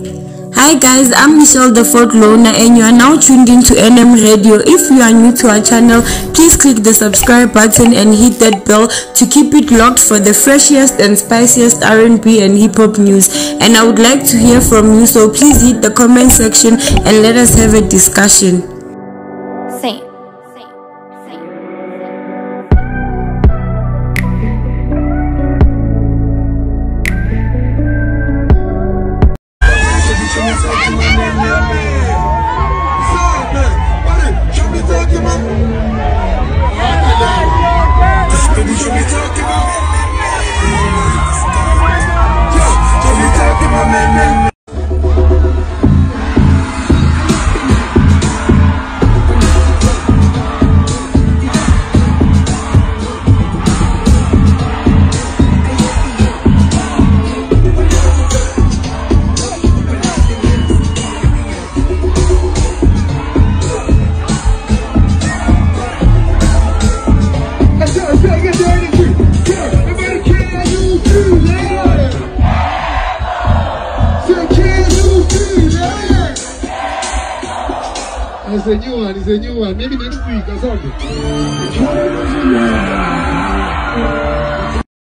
Hi guys, I'm Michelle the Loner and you are now tuned into NM Radio. If you are new to our channel, please click the subscribe button and hit that bell to keep it locked for the freshest and spiciest R&B and hip hop news. And I would like to hear from you, so please hit the comment section and let us have a discussion. It's a new one, it's a new one.